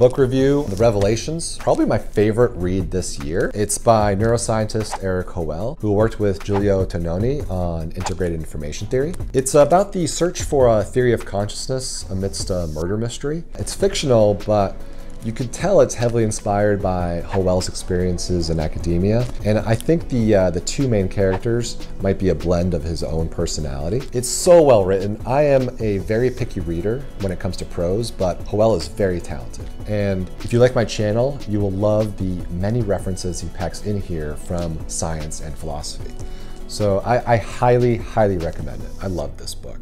book review, The Revelations, probably my favorite read this year. It's by neuroscientist Erik Hoel, who worked with Giulio Tononi on integrated information theory. It's about the search for a theory of consciousness amidst a murder mystery. It's fictional, but you can tell it's heavily inspired by Hoel's experiences in academia, and I think the uh, the two main characters might be a blend of his own personality. It's so well written. I am a very picky reader when it comes to prose, but Hoel is very talented. And if you like my channel, you will love the many references he packs in here from science and philosophy. So I, I highly, highly recommend it. I love this book.